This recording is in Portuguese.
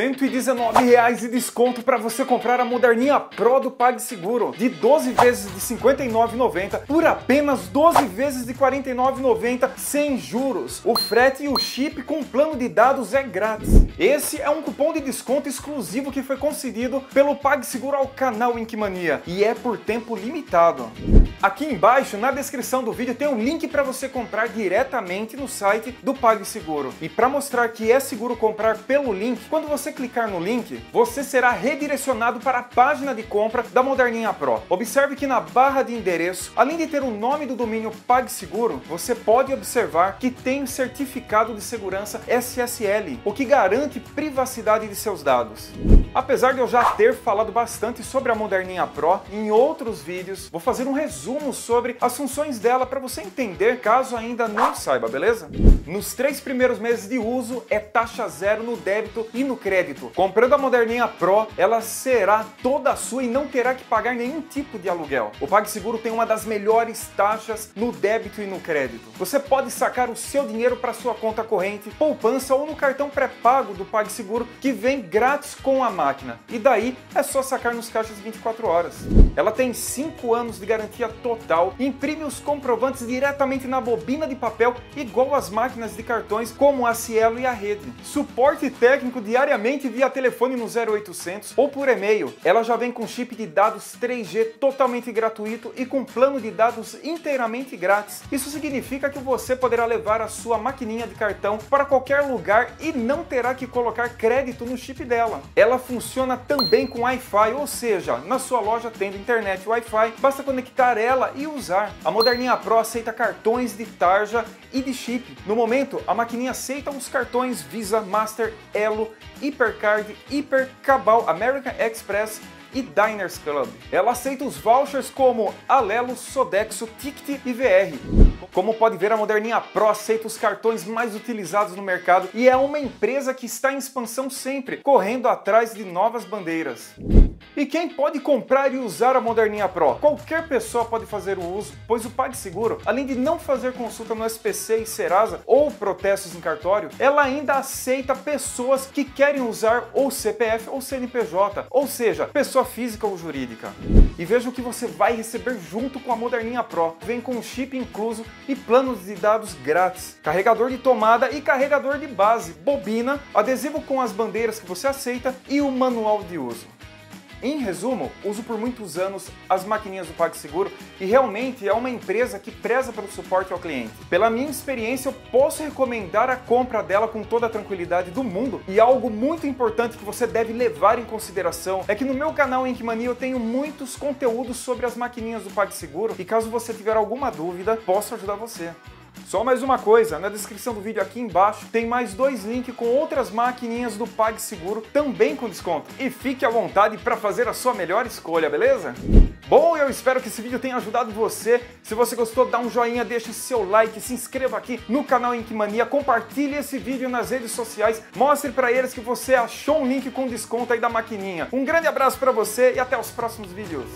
119 reais de desconto para você comprar a moderninha Pro do PagSeguro de 12 vezes de 59,90 por apenas 12 vezes de 49,90 sem juros. O frete e o chip com plano de dados é grátis. Esse é um cupom de desconto exclusivo que foi concedido pelo PagSeguro ao canal Inkmania e é por tempo limitado. Aqui embaixo, na descrição do vídeo, tem um link para você comprar diretamente no site do PagSeguro. E para mostrar que é seguro comprar pelo link, quando você clicar no link, você será redirecionado para a página de compra da Moderninha Pro. Observe que na barra de endereço, além de ter o nome do domínio PagSeguro, você pode observar que tem um certificado de segurança SSL, o que garante privacidade de seus dados. Apesar de eu já ter falado bastante sobre a Moderninha Pro em outros vídeos, vou fazer um resumo sobre as funções dela para você entender caso ainda não saiba, beleza? Nos três primeiros meses de uso é taxa zero no débito e no crédito. Comprando a Moderninha Pro, ela será toda sua e não terá que pagar nenhum tipo de aluguel. O PagSeguro tem uma das melhores taxas no débito e no crédito. Você pode sacar o seu dinheiro para sua conta corrente, poupança ou no cartão pré-pago do PagSeguro que vem grátis com a máquina. E daí é só sacar nos caixas 24 horas. Ela tem 5 anos de garantia total, imprime os comprovantes diretamente na bobina de papel, igual às máquinas de cartões como a Cielo e a Rede. Suporte técnico diariamente via telefone no 0800 ou por e-mail. Ela já vem com chip de dados 3G totalmente gratuito e com plano de dados inteiramente grátis. Isso significa que você poderá levar a sua maquininha de cartão para qualquer lugar e não terá que colocar crédito no chip dela. Ela funciona também com Wi-Fi, ou seja, na sua loja tendo internet Wi-Fi, basta conectar ela e usar. A Moderninha Pro aceita cartões de tarja e de chip. No momento, a maquininha aceita os cartões Visa, Master, Elo, Hipercard, Hiper, Cabal, American Express e Diners Club. Ela aceita os vouchers como Alelo, Sodexo, Ticket e VR. Como pode ver, a Moderninha Pro aceita os cartões mais utilizados no mercado e é uma empresa que está em expansão sempre, correndo atrás de novas bandeiras. E quem pode comprar e usar a Moderninha Pro? Qualquer pessoa pode fazer o uso, pois o PagSeguro, além de não fazer consulta no SPC e Serasa ou protestos em cartório, ela ainda aceita pessoas que querem usar ou CPF ou CNPJ, ou seja, pessoa física ou jurídica. E veja o que você vai receber junto com a Moderninha Pro. Vem com chip incluso e planos de dados grátis, carregador de tomada e carregador de base, bobina, adesivo com as bandeiras que você aceita e o manual de uso. Em resumo, uso por muitos anos as maquininhas do PagSeguro e realmente é uma empresa que preza pelo suporte ao cliente. Pela minha experiência, eu posso recomendar a compra dela com toda a tranquilidade do mundo. E algo muito importante que você deve levar em consideração é que no meu canal Inkmania eu tenho muitos conteúdos sobre as maquininhas do PagSeguro e caso você tiver alguma dúvida, posso ajudar você. Só mais uma coisa, na descrição do vídeo aqui embaixo tem mais dois links com outras maquininhas do PagSeguro também com desconto. E fique à vontade para fazer a sua melhor escolha, beleza? Bom, eu espero que esse vídeo tenha ajudado você. Se você gostou, dá um joinha, deixe seu like, se inscreva aqui no canal Inkmania, compartilhe esse vídeo nas redes sociais, mostre para eles que você achou um link com desconto aí da maquininha. Um grande abraço para você e até os próximos vídeos.